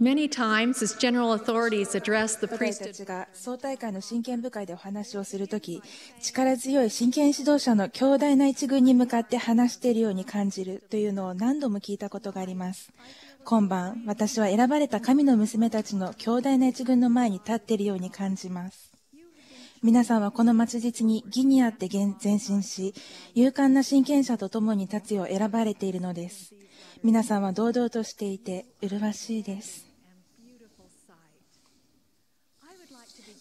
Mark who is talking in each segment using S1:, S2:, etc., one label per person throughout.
S1: Many times, as general authorities address the
S2: 私た
S1: priesthood,
S2: ちが総大会の真剣部会でお話をするとき、力強い真剣指導者の強大な一軍に向かって話しているように感じるというのを何度も聞いたことがあります。今晩、私は選ばれた神の娘たちの強大な一軍の前に立っているように感じます。皆さんはこの末日に義にあって前進し、勇敢な真剣者と共に立つよう選ばれているのです。皆さんは堂々としていて、麗しいです。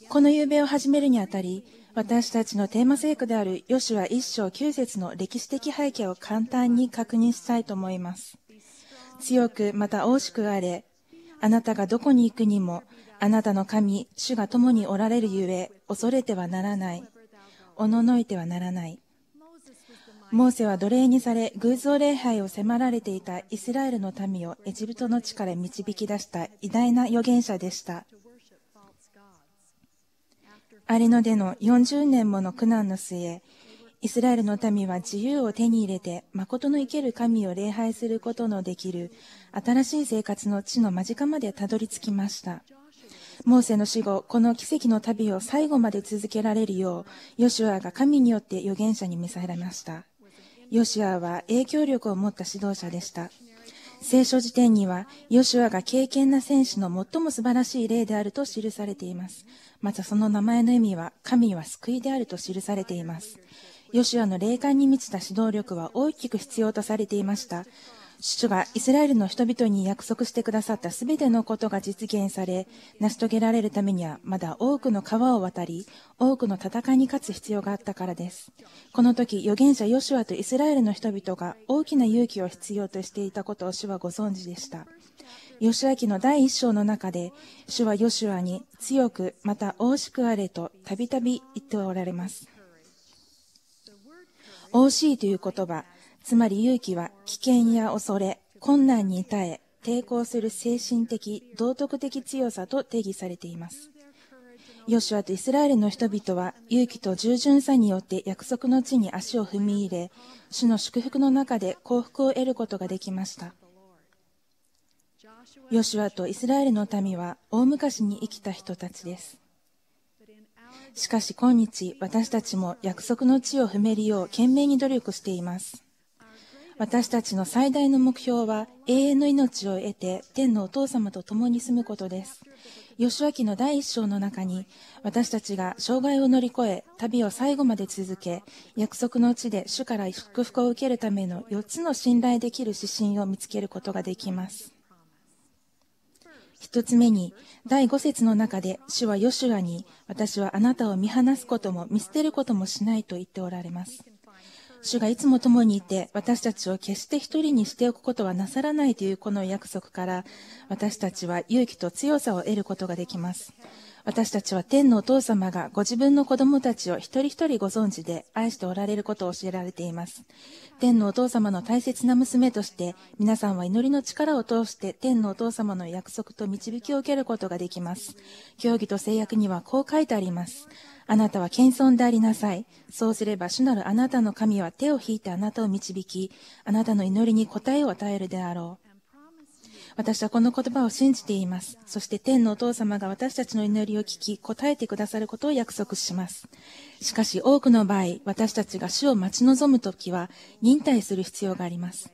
S2: この夕べを始めるにあたり、私たちのテーマ聖句であるヨシュア一章九節の歴史的背景を簡単に確認したいと思います。強くまた惜しくあれ、あなたがどこに行くにも、あなたの神、主が共におられるゆえ、恐れてはならない。おののいてはならない。モーセは奴隷にされ、偶像礼拝を迫られていたイスラエルの民をエジプトの地から導き出した偉大な預言者でした。荒れ野での40年もの苦難の末、イスラエルの民は自由を手に入れて、誠の生ける神を礼拝することのできる、新しい生活の地の間近までたどり着きました。モーセの死後、この奇跡の旅を最後まで続けられるよう、ヨシュアが神によって預言者に召されました。ヨシュアは影響力を持った指導者でした。聖書辞典には、ヨシュアが敬虔な戦士の最も素晴らしい例であると記されています。またその名前の意味は、神は救いであると記されています。ヨシュアの霊感に満ちた指導力は大きく必要とされていました。主がイスラエルの人々に約束してくださったすべてのことが実現され、成し遂げられるためには、まだ多くの川を渡り、多くの戦いに勝つ必要があったからです。この時、預言者ヨシュアとイスラエルの人々が大きな勇気を必要としていたことを主はご存知でした。ヨシュア記の第一章の中で、主はヨシュアに強く、また惜しくあれとたびたび言っておられます。惜しいという言葉、つまり勇気は危険や恐れ、困難に耐え、抵抗する精神的、道徳的強さと定義されています。ヨシュアとイスラエルの人々は勇気と従順さによって約束の地に足を踏み入れ、主の祝福の中で幸福を得ることができました。ヨシュアとイスラエルの民は大昔に生きた人たちです。しかし今日、私たちも約束の地を踏めるよう懸命に努力しています。私たちの最大の目標は永遠の命を得て天のお父様と共に住むことです。吉脇の第一章の中に私たちが障害を乗り越え旅を最後まで続け約束の地で主から祝福を受けるための4つの信頼できる指針を見つけることができます。一つ目に、第五節の中で主はヨシュアに、私はあなたを見放すことも見捨てることもしないと言っておられます。主がいつも共にいて、私たちを決して一人にしておくことはなさらないというこの約束から、私たちは勇気と強さを得ることができます。私たちは天のお父様がご自分の子供たちを一人一人ご存知で愛しておられることを教えられています。天のお父様の大切な娘として、皆さんは祈りの力を通して天のお父様の約束と導きを受けることができます。教義と制約にはこう書いてあります。あなたは謙遜でありなさい。そうすれば主なるあなたの神は手を引いてあなたを導き、あなたの祈りに答えを与えるであろう。私はこの言葉を信じています。そして天のお父様が私たちの祈りを聞き、答えてくださることを約束します。しかし多くの場合、私たちが主を待ち望むときは、忍耐する必要があります。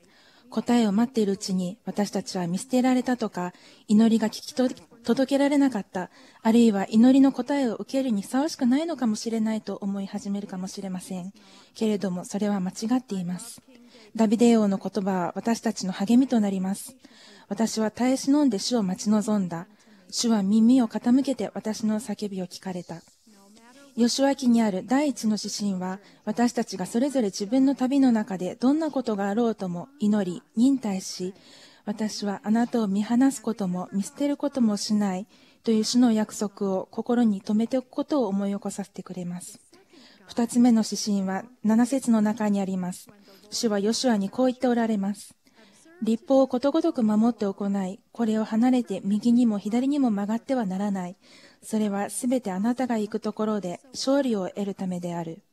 S2: 答えを待っているうちに、私たちは見捨てられたとか、祈りが聞き届けられなかった、あるいは祈りの答えを受けるにふさわしくないのかもしれないと思い始めるかもしれません。けれども、それは間違っています。ダビデ王の言葉は私たちの励みとなります。私は耐え忍んで主を待ち望んだ。主は耳を傾けて私の叫びを聞かれた。吉脇にある第一の指針は、私たちがそれぞれ自分の旅の中でどんなことがあろうとも祈り、忍耐し、私はあなたを見放すことも見捨てることもしないという主の約束を心に留めておくことを思い起こさせてくれます。二つ目の指針は七節の中にあります。主はヨシュアにこう言っておられます。立法をことごとく守って行い、これを離れて右にも左にも曲がってはならない。それはすべてあなたが行くところで勝利を得るためである。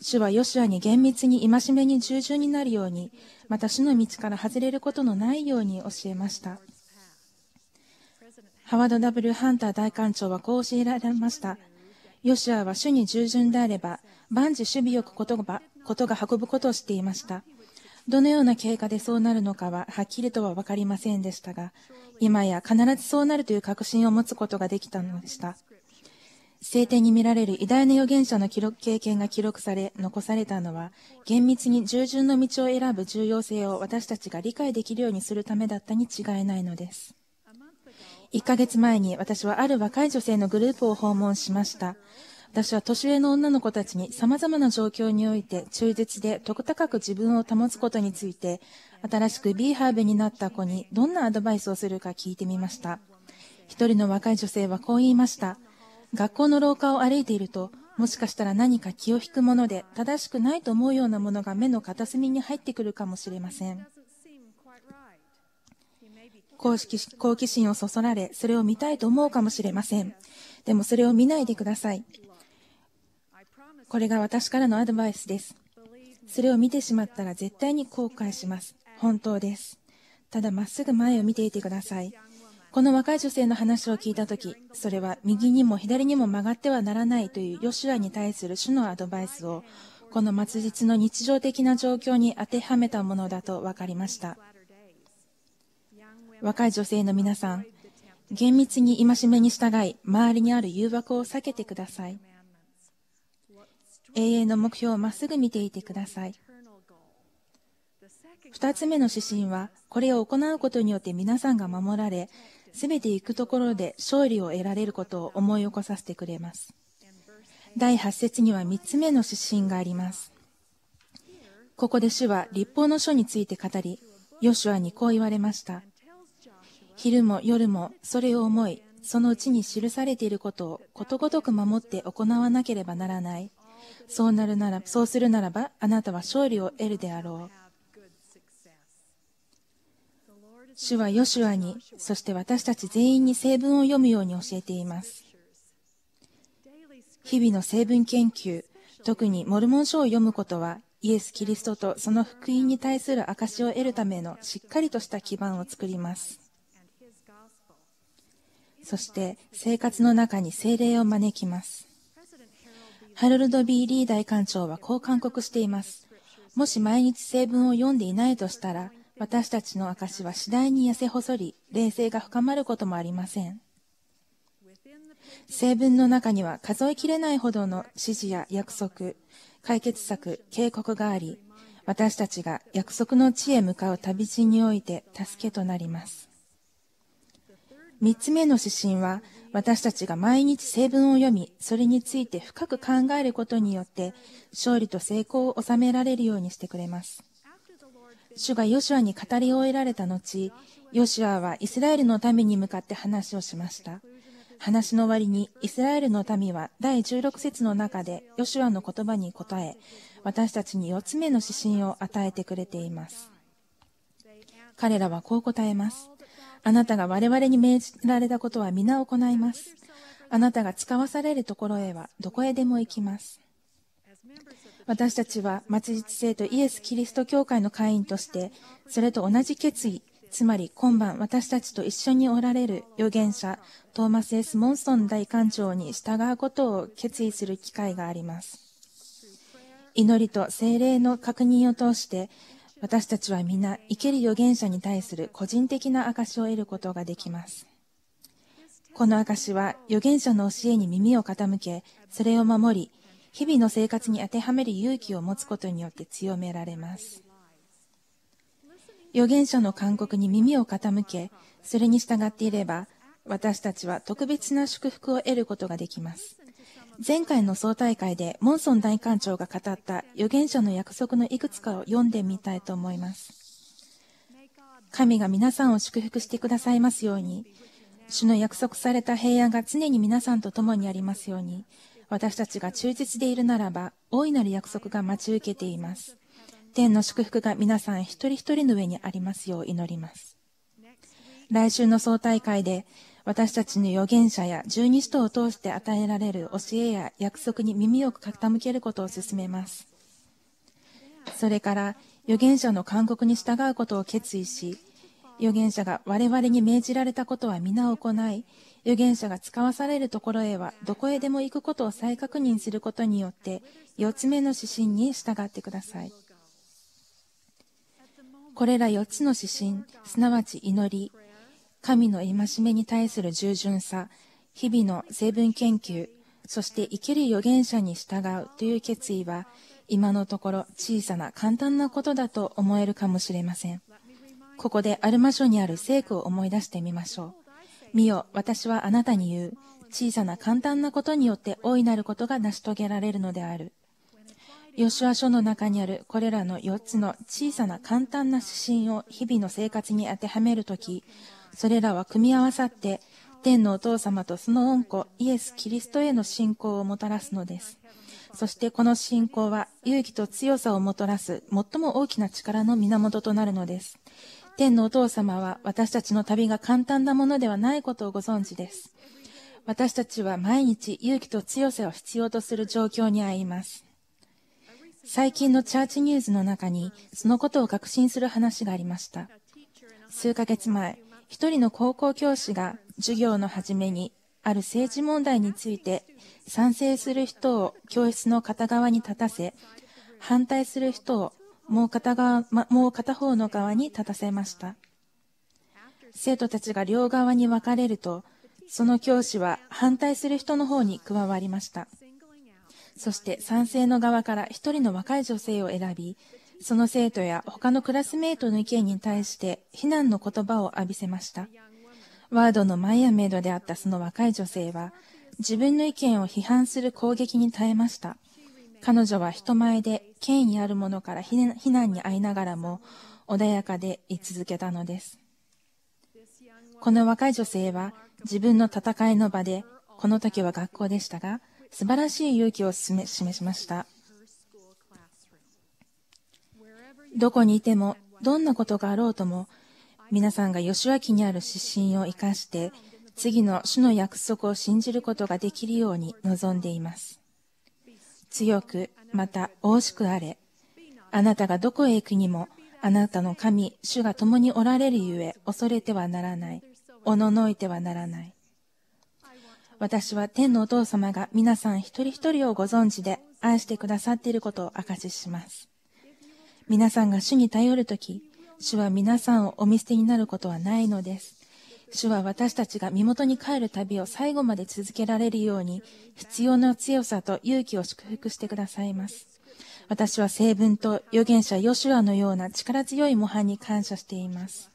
S2: 主はヨシュアに厳密に戒めに従順になるように、また主の道から外れることのないように教えました。ハワード・ W・ ハンター大官長はこう教えられました。ヨシュアは主に従順であれば、万事守備よくことがことが運ぶことをしていました。どのような経過でそうなるのかははっきりとはわかりませんでしたが、今や必ずそうなるという確信を持つことができたのでした。聖典に見られる偉大な預言者の記録経験が記録され、残されたのは、厳密に従順の道を選ぶ重要性を私たちが理解できるようにするためだったに違いないのです。1ヶ月前に私はある若い女性のグループを訪問しました。私は年上の女の子たちに様々な状況において忠実で得高く自分を保つことについて、新しくビーハーブになった子にどんなアドバイスをするか聞いてみました。一人の若い女性はこう言いました。学校の廊下を歩いていると、もしかしたら何か気を引くもので正しくないと思うようなものが目の片隅に入ってくるかもしれません。好奇心をそそられ、それを見たいと思うかもしれません。でもそれを見ないでください。これが私からのアドバイスです。それを見てしまったら絶対に後悔します。本当です。ただまっすぐ前を見ていてください。この若い女性の話を聞いたとき、それは右にも左にも曲がってはならないというヨシュアに対する主のアドバイスを、この末日の日常的な状況に当てはめたものだと分かりました。若い女性の皆さん、厳密に戒めに従い、周りにある誘惑を避けてください。永遠の目標をまっすぐ見ていてください。二つ目の指針は、これを行うことによって皆さんが守られ、すべて行くところで勝利を得られることを思い起こさせてくれます。第8節には3つ目の指針があります。ここで主は立法の書について語り、ヨシュアにこう言われました。昼も夜もそれを思い、そのうちに記されていることをことごとく守って行わなければならない。そうなるなら、そうするならば、あなたは勝利を得るであろう。主はヨシュアに、そして私たち全員に聖文を読むように教えています。日々の聖文研究、特にモルモン書を読むことは、イエス・キリストとその福音に対する証を得るためのしっかりとした基盤を作ります。そして生活の中に精霊を招きます。ハロルド・ビー・リー大官長はこう勧告しています。もし毎日聖文を読んでいないとしたら、私たちの証は次第に痩せ細り、霊性が深まることもありません。成分の中には数えきれないほどの指示や約束、解決策、警告があり、私たちが約束の地へ向かう旅路において助けとなります。三つ目の指針は、私たちが毎日成分を読み、それについて深く考えることによって、勝利と成功を収められるようにしてくれます。主がヨシュアに語り終えられた後、ヨシュアはイスラエルの民に向かって話をしました。話の終わりにイスラエルの民は第16節の中でヨシュアの言葉に答え、私たちに4つ目の指針を与えてくれています。彼らはこう答えます。あなたが我々に命じられたことは皆行います。あなたが使わされるところへはどこへでも行きます。私たちは末日生とイエス・キリスト教会の会員として、それと同じ決意、つまり今晩私たちと一緒におられる預言者、トーマス・エス・モンソン大官長に従うことを決意する機会があります。祈りと精霊の確認を通して、私たちは皆生ける預言者に対する個人的な証を得ることができます。この証は預言者の教えに耳を傾け、それを守り、日々の生活に当てはめる勇気を持つことによって強められます。預言者の勧告に耳を傾け、それに従っていれば、私たちは特別な祝福を得ることができます。前回の総大会でモンソン大官長が語った預言者の約束のいくつかを読んでみたいと思います。神が皆さんを祝福してくださいますように、主の約束された平安が常に皆さんと共にありますように、私たちが忠実でいるならば、大いなる約束が待ち受けています。天の祝福が皆さん一人一人の上にありますよう祈ります。来週の総大会で、私たちの預言者や十二使徒を通して与えられる教えや約束に耳を傾けることを進めます。それから、預言者の勧告に従うことを決意し、預言者が我々に命じられたことは皆行い、預言者が使わされるところへはどこへでも行くことを再確認することによって、4つ目の指針に従ってください。これら4つの指針、すなわち祈り、神の戒めに対する従順さ、日々の成分研究、そして生きる預言者に従うという決意は、今のところ小さな簡単なことだと思えるかもしれません。ここでアルマ書にある聖句を思い出してみましょう。見よ、私はあなたに言う。小さな簡単なことによって大いなることが成し遂げられるのである。ヨシュア書の中にあるこれらの4つの小さな簡単な指針を日々の生活に当てはめるとき、それらは組み合わさって天のお父様とその恩子イエス・キリストへの信仰をもたらすのです。そしてこの信仰は勇気と強さをもたらす最も大きな力の源となるのです。天のお父様は私たちの旅が簡単なものではないことをご存知です。私たちは毎日勇気と強さを必要とする状況にあります。最近のチャーチニュースの中にそのことを確信する話がありました。数ヶ月前、一人の高校教師が授業の初めにある政治問題について賛成する人を教室の片側に立たせ、反対する人をもう片側、もう片方の側に立たせました。生徒たちが両側に分かれると、その教師は反対する人の方に加わりました。そして賛成の側から一人の若い女性を選び、その生徒や他のクラスメートの意見に対して非難の言葉を浴びせました。ワードのマイアメイドであったその若い女性は、自分の意見を批判する攻撃に耐えました。彼女は人前で権威ある者から非難に遭いながらも穏やかでい続けたのです。この若い女性は自分の戦いの場で、この時は学校でしたが、素晴らしい勇気を示しました。どこにいても、どんなことがあろうとも、皆さんが吉脇にある指針を生かして、次の主の約束を信じることができるように望んでいます。強く、また大しくあれ。あなたがどこへ行くにも、あなたの神、主が共におられるゆえ、恐れてはならない。おののいてはならない。私は天のお父様が皆さん一人一人をご存知で愛してくださっていることを証しします。皆さんが主に頼るとき、主は皆さんをお見捨てになることはないのです。主は私たちが身元に帰る旅を最後まで続けられるように、必要な強さと勇気を祝福してくださいます。私は成分と預言者ヨシュアのような力強い模範に感謝しています。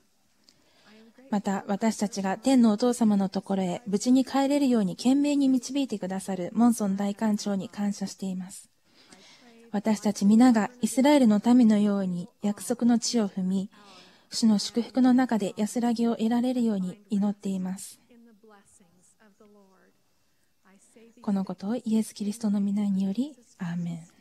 S2: また、私たちが天のお父様のところへ無事に帰れるように懸命に導いてくださるモンソン大官長に感謝しています。私たち皆がイスラエルの民のように約束の地を踏み、主の祝福の中で安らぎを得られるように祈っています。このことをイエス・キリストの皆により、アーメン。